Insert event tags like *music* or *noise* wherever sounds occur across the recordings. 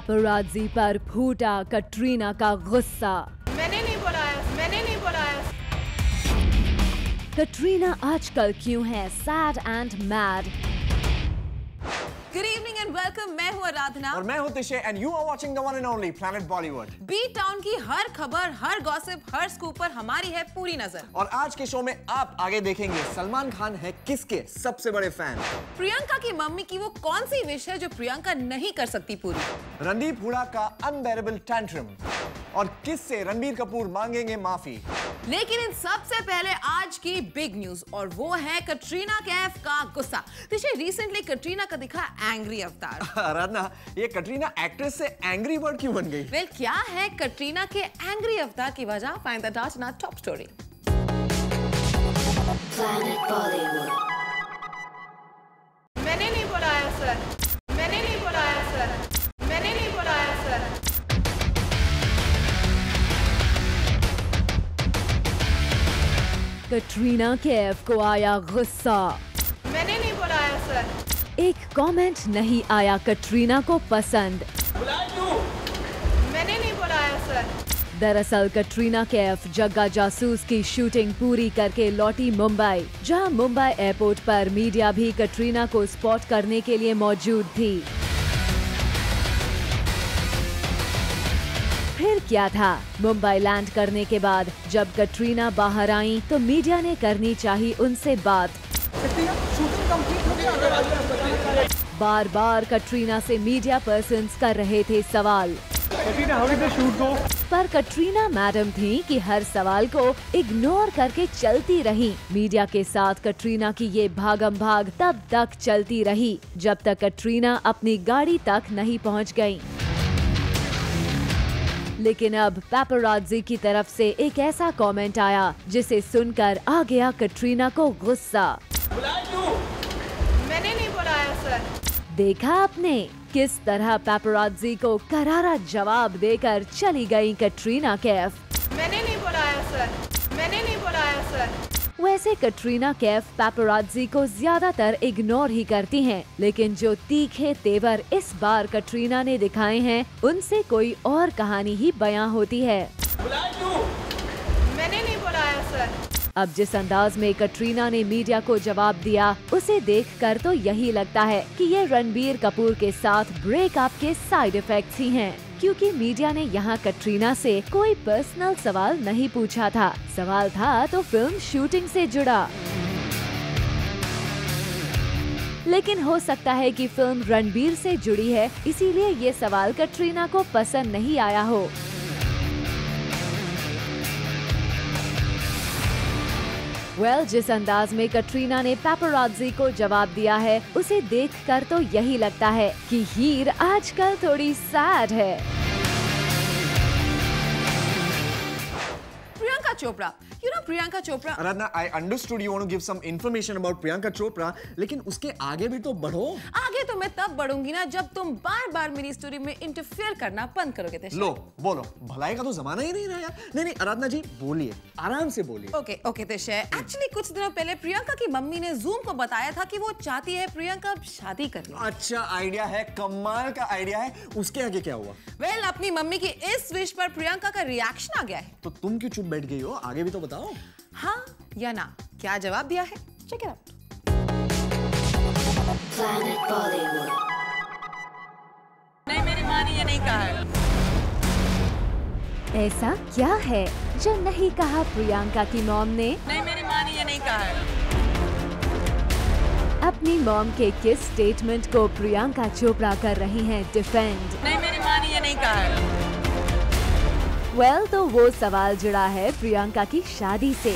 Paparazzi पर फूटा कटरीना का गुस्सा। मैंने नहीं बुलाया मैंने नहीं बुलाया कटरीना आजकल क्यों है? Sad and mad and welcome मैं हूँ आराधना। और मैं हूँ Tishe and you are watching the one and only Planet Bollywood B town की हर खबर हर गॉसिप हर स्कूप पर हमारी है पूरी नज़र। और आज के शो में आप आगे देखेंगे सलमान खान है किसके सबसे बड़े फ़ैन प्रियंका की मम्मी की वो कौन सी विश है जो प्रियंका नहीं कर सकती पूरी? रणदीप हुडा का अनबेरेबल टैंट्रम और किस से रणबीर कपूर मांगेंगे माफ़ी? लेकिन इन सबसे पहले आज की बिग न्यूज़ और वो है कटरीना कैफ का गुस्सा। तिशे रिसेंटली कटरीना का दिखा एंग्री अवतार। *laughs* आराधना ये कटरीना एक्ट्रेस से एंग्री वर्ड क्यों बन गई? वेल क्या है कटरीना के एंग्री अवतार की वजह? Find that out in top story Katrina Kaif को आया गुस्सा। मैंने नहीं बुलाया सर। एक कमेंट नहीं आया कटरीना को पसंद। मैंने नहीं बुलाया सर। दरअसल कटरीना कैफ जग्गा जासूस की शूटिंग पूरी करके लौटी मुंबई जहाँ मुंबई एयरपोर्ट पर मीडिया भी कटरीना को स्पॉट करने के लिए मौजूद थी। क्या था। मुंबई लैंड करने के बाद जब कटरीना बाहर आई तो मीडिया ने करनी चाहिए उनसे बात। बार बार कटरीना से मीडिया पर्सन कर रहे थे सवाल। पर कटरीना मैडम थी कि हर सवाल को इग्नोर करके चलती रही। मीडिया के साथ कटरीना की ये भागम भाग तब तक चलती रही जब तक कटरीना अपनी गाड़ी तक नहीं पहुँच गई। लेकिन अब पैपराजी की तरफ़ से एक ऐसा कमेंट आया जिसे सुनकर आ गया कटरीना को गुस्सा। मैंने नहीं बुलाया सर। देखा आपने? किस तरह पैपराजी को करारा जवाब देकर चली गई कटरीना कैफ मैंने नहीं बुलाया सर मैंने नहीं बुलाया सर वैसे कटरीना कैफ पैपराजी को ज़्यादातर इग्नोर ही करती हैं, लेकिन जो तीखे तेवर इस बार कटरीना ने दिखाए हैं उनसे कोई और कहानी ही बयां होती है। मैंने नहीं बुलाया सर। अब जिस अंदाज में कटरीना ने मीडिया को जवाब दिया उसे देखकर तो यही लगता है कि ये रणबीर कपूर के साथ ब्रेकअप के साइड इफेक्ट्स ही हैं। क्योंकि मीडिया ने यहाँ कटरीना से कोई पर्सनल सवाल नहीं पूछा था। सवाल था तो फ़िल्म शूटिंग से जुड़ा। लेकिन हो सकता है कि फ़िल्म रणबीर से जुड़ी है, इसीलिए ये सवाल कटरीना को पसंद नहीं आया हो। वेल well, जिस अंदाज में कटरीना ने पेपराजी को जवाब दिया है उसे देखकर तो यही लगता है कि हीर आजकल थोड़ी सैड है। Chopra you know Priyanka Chopra Aradhana I understood you want to give some information about Priyanka Chopra लेकिन उसके आगे भी तो बढ़ो। आगे तो मैं तब बढ़ूँगी ना जब तुम बार बार मेरी स्टोरी में इंटरफेयर करना बंद करोगे तेज लो बोलो। भलाई का तो जमाना ही नहीं रहा यार। नहीं नहीं आराधना जी बोलिए। आराम से बोलिए। ओके ओके एक्चुअली कुछ दिनों पहले प्रियंका की मम्मी ने जूम को बताया था कि वो चाहती है प्रियंका अब शादी कर ले। अच्छा आइडिया है कमाल का आइडिया है। उसके आगे क्या हुआ? वेल well, अपनी मम्मी की इस विश पर प्रियंका का रिएक्शन आ गया है। तो तुम क्यों चुप बैठ गई हो? आगे भी तो बताओ। हाँ या ना क्या जवाब दिया है? चेक इट आउट नहीं मेरी माँ ने ये नहीं कहा है। ऐसा क्या है जो नहीं कहा प्रियंका की मॉम ने? नहीं मेरी माँ ने ये नहीं कहा है। अपनी मॉम के किस स्टेटमेंट को प्रियंका चोपड़ा कर रही हैं डिफेंड नहीं मेरी माँ ने ये नहीं कहा है। वेल well, तो वो सवाल जुड़ा है प्रियंका की शादी से।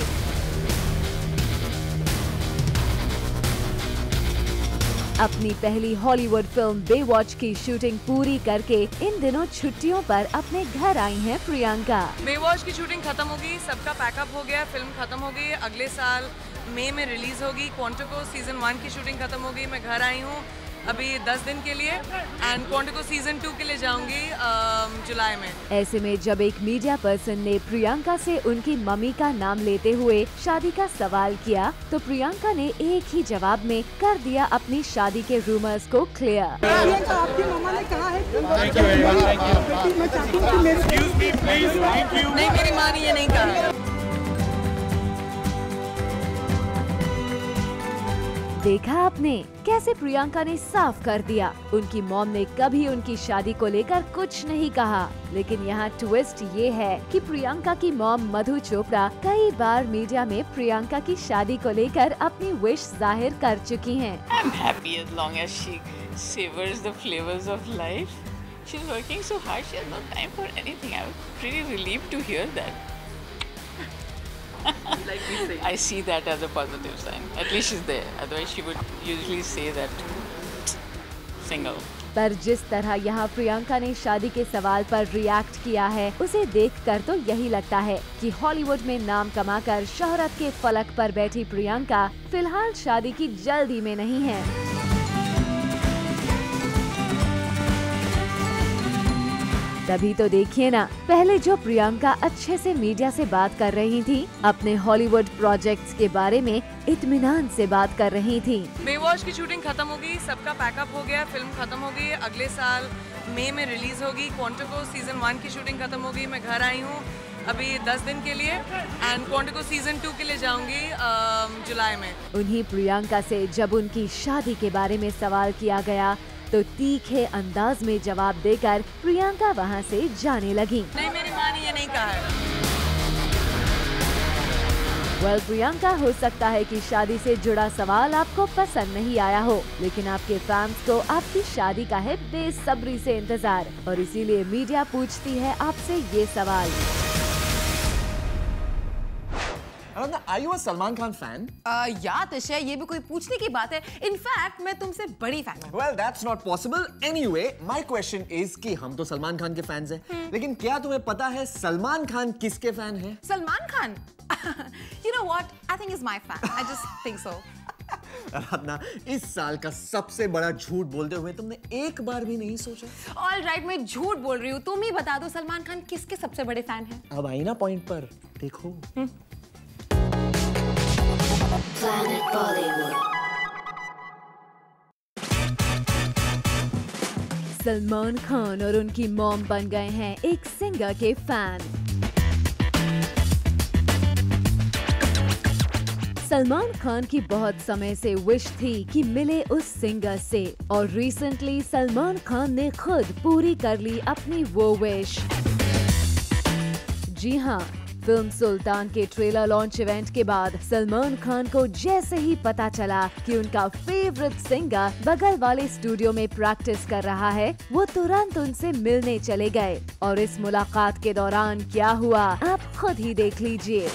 अपनी पहली हॉलीवुड फ़िल्म बे वॉच की शूटिंग पूरी करके इन दिनों छुट्टियों पर अपने घर आई हैं प्रियंका। बेवॉच की शूटिंग खत्म होगी सबका पैकअप हो गया फ़िल्म खत्म हो गई अगले साल मई में में रिलीज़ होगी क्वांटिको सीज़न वन की शूटिंग खत्म हो गई मैं घर आई हूँ। अभी 10 दिन के लिए एंड क्वांटिको सीज़न टू के लिए जाऊँगी जुलाई में। ऐसे में जब एक मीडिया पर्सन ने प्रियंका से उनकी मम्मी का नाम लेते हुए शादी का सवाल किया तो प्रियंका ने एक ही जवाब में कर दिया अपनी शादी के रूमर्स को क्लियर आपकी मम्मा ने कहा है कि बेटी मैं चाहती हूँ कि मेरे नहीं मेरी माँ ने ये नहीं कहा। देखा आपने कैसे प्रियंका ने साफ़ कर दिया उनकी मॉम ने कभी उनकी शादी को लेकर कुछ नहीं कहा लेकिन यहाँ ट्विस्ट ये है कि प्रियंका की मॉम मधु चोपड़ा कई बार मीडिया में प्रियंका की शादी को लेकर अपनी विश ज़ाहिर कर चुकी है She's working so hard. She has no time for anything. I was pretty relieved to hear that. I see that as a positive sign. At least she's there. Otherwise, she would usually say that single. पर जिस तरह यहाँ प्रियंका ने शादी के सवाल पर react किया है उसे देखकर तो यही लगता है कि हॉलीवुड में नाम कमाकर शोहरत के फलक पर बैठी प्रियंका फ़िलहाल शादी की जल्दी में नहीं है तभी तो देखिए ना पहले जो प्रियंका अच्छे से मीडिया से बात कर रही थी अपने हॉलीवुड प्रोजेक्ट्स के बारे में इतमान से बात कर रही थी। बेवॉच की शूटिंग खत्म हो गई सबका पैकअप हो गया फ़िल्म खत्म हो गई अगले साल मई में रिलीज़ होगी क्वांटिको सीज़न वन की शूटिंग खत्म हो गई मैं घर आई हूँ अभी 10 दिन के लिए एंड क्वांटिको सीज़न टू के लिए जाऊँगी जुलाई में। उन्हीं प्रियंका से जब उनकी शादी के बारे में सवाल किया गया तो तीखे अंदाज में जवाब देकर प्रियंका वहाँ से जाने लगी। नहीं मेरी माँ ने ये नहीं कहा है। वेल प्रियंका हो सकता है कि शादी से जुड़ा सवाल आपको पसंद नहीं आया हो लेकिन आपके फैंस को आपकी शादी का है बेसब्री से इंतज़ार और इसीलिए मीडिया पूछती है आपसे ये सवाल। Aradhana, are you a Salman Khan fan? आ, या भी कोई पूछने की बात है। इनफैक्ट मैं तुमसे बड़ी फ़ैन हूँ। Well, that's not possible. Anyway, my question is कि हम तो सलमान खान के फैंस हैं, लेकिन क्या तुम्हें पता है सलमान खान किसके फ़ैन हैं? Salman Khan you know what I think is my fan I just think so Aradhana, इस साल का सबसे बड़ा झूठ बोलते हुए तुमने एक बार भी नहीं सोचा? ऑल राइट right, मैं झूठ बोल रही हूँ। तुम ही बता दो सलमान खान किसके सबसे बड़े फ़ैन हैं? अब आई ना पॉइंट पर देखो। सलमान खान और उनकी मॉम बन गए हैं एक सिंगर के फ़ैन। सलमान खान की बहुत समय से विश थी कि मिले उस सिंगर से और रिसेंटली सलमान खान ने खुद पूरी कर ली अपनी वो विश जी हाँ फ़िल्म सुल्तान के ट्रेलर लॉन्च इवेंट के बाद सलमान खान को जैसे ही पता चला कि उनका फेवरेट सिंगर बगल वाले स्टूडियो में प्रैक्टिस कर रहा है, वो तुरंत उनसे मिलने चले गए। और इस मुलाकात के दौरान क्या हुआ, आप खुद ही देख लीजिए।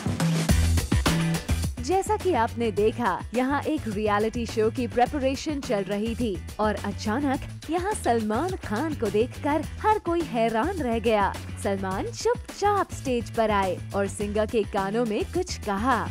जैसा कि आपने देखा, यहाँ एक रियलिटी शो की प्रेपरेशन चल रही थी और अचानक यहाँ सलमान खान को देखकर हर कोई हैरान रह गया। सलमान चुपचाप स्टेज पर आए और सिंगर के कानों में कुछ कहा।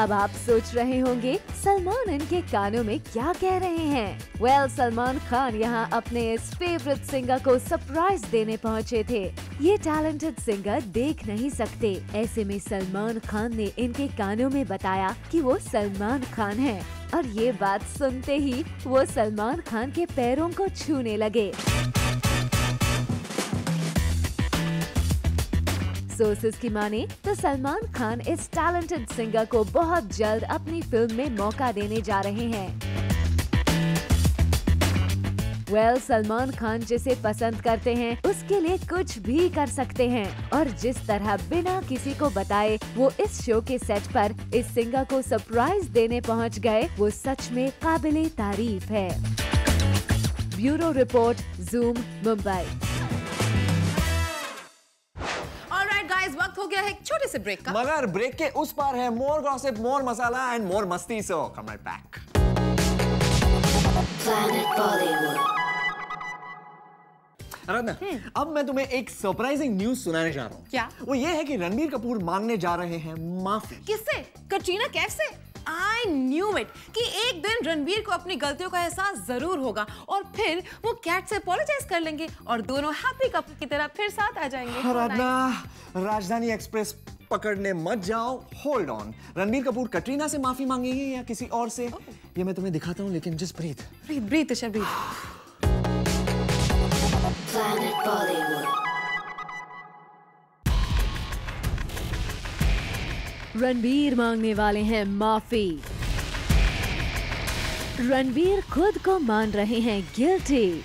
अब आप सोच रहे होंगे सलमान इनके कानों में क्या कह रहे हैं? वेल well, सलमान खान यहाँ अपने इस फेवरेट सिंगर को सरप्राइज़ देने पहुँचे थे। ये टैलेंटेड सिंगर देख नहीं सकते। ऐसे में सलमान खान ने इनके कानों में बताया कि वो सलमान खान है। और ये बात सुनते ही वो सलमान खान के पैरों को छूने लगे। सोर्सेज की माने तो सलमान खान इस टैलेंटेड सिंगर को बहुत जल्द अपनी फ़िल्म में मौका देने जा रहे हैं। वेल well, सलमान खान जिसे पसंद करते हैं उसके लिए कुछ भी कर सकते हैं। और जिस तरह बिना किसी को बताए वो इस शो के सेट पर इस सिंगर को सरप्राइज़ देने पहुँच गए वो सच में काबिल तारीफ़ है। ब्यूरो रिपोर्ट जूम मुंबई हो गया है छोटे से ब्रेक का। मगर ब्रेक के उस पार है मोर gossip more masala and more masti so come right back आराधना, अब मैं तुम्हें एक सरप्राइजिंग न्यूज़ सुनाने जा रहा हूँ। क्या? वो ये है कि रणबीर कपूर मांगने जा रहे हैं माफ़ी। किससे? कटरीना कैफ से? आई न्यू इट कि एक दिन रणबीर को अपनी गलतियों का एहसास ज़रूर होगा और फिर वो कैट से अपोलोजाइज कर लेंगे और दोनों हैप्पी कपल की तरह फिर साथ आ जाएँगे। आराधना राजधानी एक्सप्रेस पकड़ने मत जाओ। Hold on Ranbir Kapoor Katrina से माफ़ी मांगेंगे या किसी और से? Oh. ये मैं तुम्हें दिखाता हूँ लेकिन just breathe breathe breathe breathe Ranbir मांगने वाले हैं माफ़ी। रणबीर खुद को मान रहे हैं गिल्टी।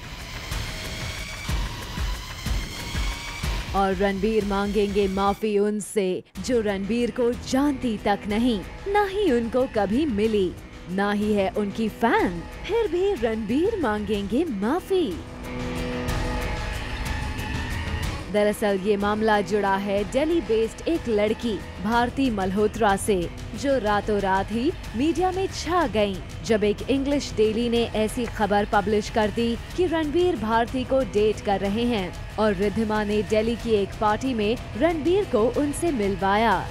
और रणबीर मांगेंगे माफ़ी उनसे, जो रणबीर को जानती तक नहीं, ना ही उनको कभी मिली। ना ही है उनकी फ़ैन, फिर भी रणबीर मांगेंगे माफ़ी। दरअसल ये मामला जुड़ा है दिल्ली बेस्ड एक लड़की भारती मल्होत्रा से, जो रातों रात ही मीडिया में छा गईं। जब एक इंग्लिश डेली ने ऐसी खबर पब्लिश कर दी कि रणबीर भारती को डेट कर रहे हैं और रिद्धिमा ने दिल्ली की एक पार्टी में रणबीर को उनसे मिलवाया।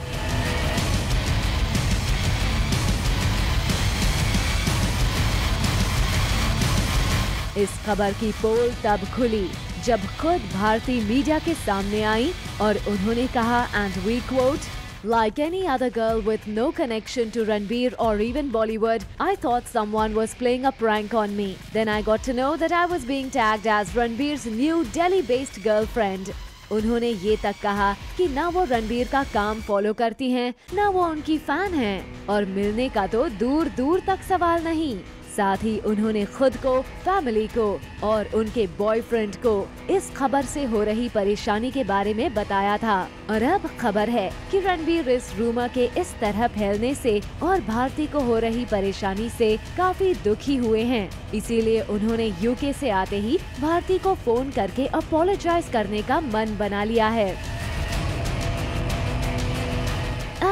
इस खबर की पोल तब खुली। जब खुद भारती मीडिया के सामने आई और उन्होंने कहा and we quote Like any other girl with no connection to Ranbir or even Bollywood, I thought someone was playing a prank on me. Then I got to know that I was being tagged as Ranbir's new Delhi-based girlfriend. उन्होंने ये तक कहा कि ना वो रणबीर का काम follow करती हैं, ना वो उनकी फ़ैन हैं और मिलने का तो दूर दूर तक सवाल नहीं साथ ही उन्होंने खुद को फैमिली को और उनके बॉयफ्रेंड को इस खबर से हो रही परेशानी के बारे में बताया था। और अब खबर है कि रणबीर इस रूमर के इस तरह फैलने से और भारती को हो रही परेशानी से काफ़ी दुखी हुए हैं। इसीलिए उन्होंने यूके से आते ही भारती को फ़ोन करके अपोलोजाइज करने का मन बना लिया है।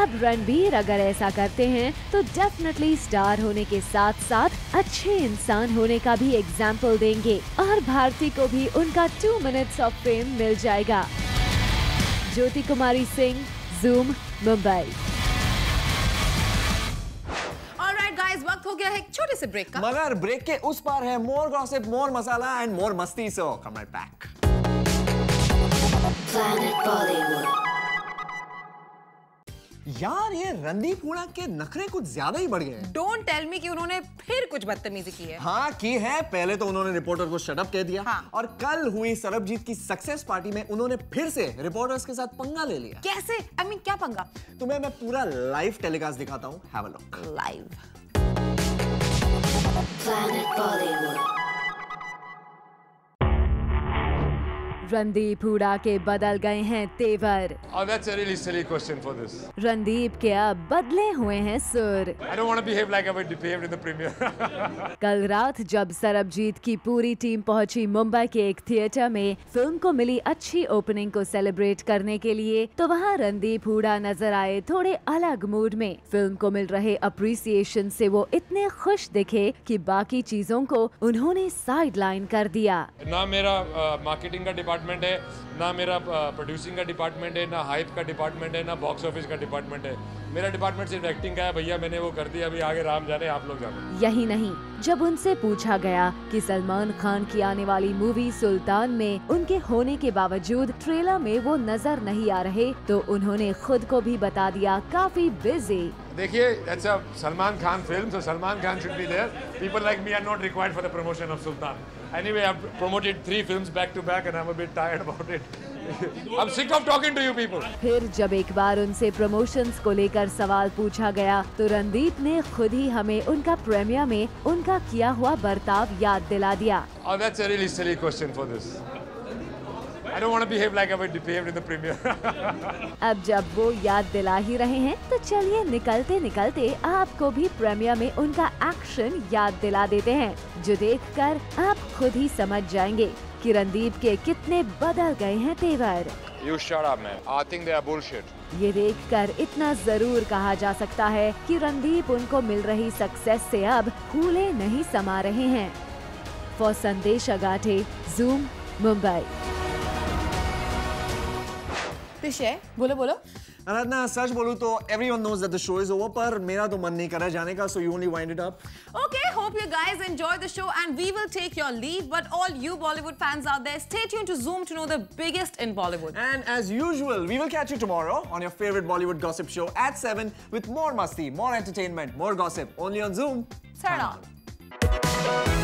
अब रणबीर अगर ऐसा करते हैं तो डेफिनेटली स्टार होने के साथ साथ अच्छे इंसान होने का भी एग्ज़ाम्पल देंगे। और भारती को भी उनका टू मिनट्स ऑफ़ फेम मिल जाएगा। Jyoti Kumari Singh zoom Mumbai alright guys वक्त हो गया है एक छोटे से ब्रेक का। मगर ब्रेक के उस पार है मोर gossip more masala and more masti so come right back Planet Bollywood. यार ये रणदीप हुडा के नखरे कुछ ज़्यादा ही बढ़ गए डोंट टेल मी कि उन्होंने फिर कुछ बदतमीजी की है। हाँ की है। पहले तो उन्होंने रिपोर्टर को शटअप कह दिया। हाँ। और कल हुई सरबजीत की सक्सेस पार्टी में उन्होंने फिर से रिपोर्टर्स के साथ पंगा ले लिया। कैसे? आई मीन क्या पंगा? तुम्हें मैं पूरा लाइव टेलीकास्ट दिखाता हूँ। Have a look live Randeep Hooda के बदल गए हैं तेवर Oh, that's a really silly question for this. Randeep के अब बदले हुए हैं सुर I don't want to behave like I behaved in the premiere. *laughs* कल रात जब सरबजीत की पूरी टीम पहुँची मुंबई के एक थिएटर में फ़िल्म को मिली अच्छी ओपनिंग को सेलिब्रेट करने के लिए तो वहाँ रणदीप हुडा नज़र आए थोड़े अलग मूड में फ़िल्म को मिल रहे अप्रिसिएशन से वो इतने खुश दिखे कि बाकी चीज़ों को उन्होंने साइड लाइन कर दिया ना मेरा मार्केटिंग का डिपार्टमेंट है ना मेरा प्रोड्यूसिंग का डिपार्टमेंट है ना हाइप का डिपार्टमेंट है ना बॉक्स ऑफ़िस का डिपार्टमेंट है। मेरा डिपार्टमेंट सिर्फ़ एक्टिंग का है भैया मैंने वो कर दिया अभी आगे राम जाने आप लोग जाने। यही नहीं जब उनसे पूछा गया कि सलमान खान की आने वाली मूवी सुल्तान में उनके होने के बावजूद ट्रेलर में वो नज़र नहीं आ रहे तो उन्होंने खुद को भी बता दिया काफ़ी बिज़ी देखिए it's a Salman Khan film Salman Khan should be there people like me are not required for the promotion of sultan anyway i've promoted three films back to back and i'm a bit tired about it i'm sick of talking to you people फिर जब एक बार उनसे promotions को लेकर सवाल पूछा गया तो रणदीप ने खुद ही हमें उनका प्रेमियर में उनका किया हुआ बर्ताव याद दिला दिया oh that's a really silly question for this i don't want to behave like i would behaved in the premiere. *laughs* अब जब वो याद दिला ही रहे हैं तो चलिए निकलते निकलते आपको भी प्रेमियर में उनका एक्शन याद दिला देते हैं जो देखकर आप खुद ही समझ जाएँगे कि रणदीप के कितने बदल गए हैं तेवर। You shut up man. I think they are bullshit. ये देखकर इतना ज़रूर कहा जा सकता है कि रणदीप उनको मिल रही सक्सेस से अब फूले नहीं समा रहे हैं। फॉर संदेश अगाठे जूम मुंबई विषय बोलो बोलो आराधना सच बोलूँ तो everyone knows that the show is over पर मेरा तो मन नहीं कर रहा जाने का so you only wind it up Okay, hope you guys enjoyed the show and we will take your leave. But all you Bollywood fans out there, stay tuned to Zoom to know the biggest in Bollywood. and as usual we will catch you tomorrow on your favorite Bollywood gossip show at 7 with more masti more entertainment more gossip only on Zoom Turn on.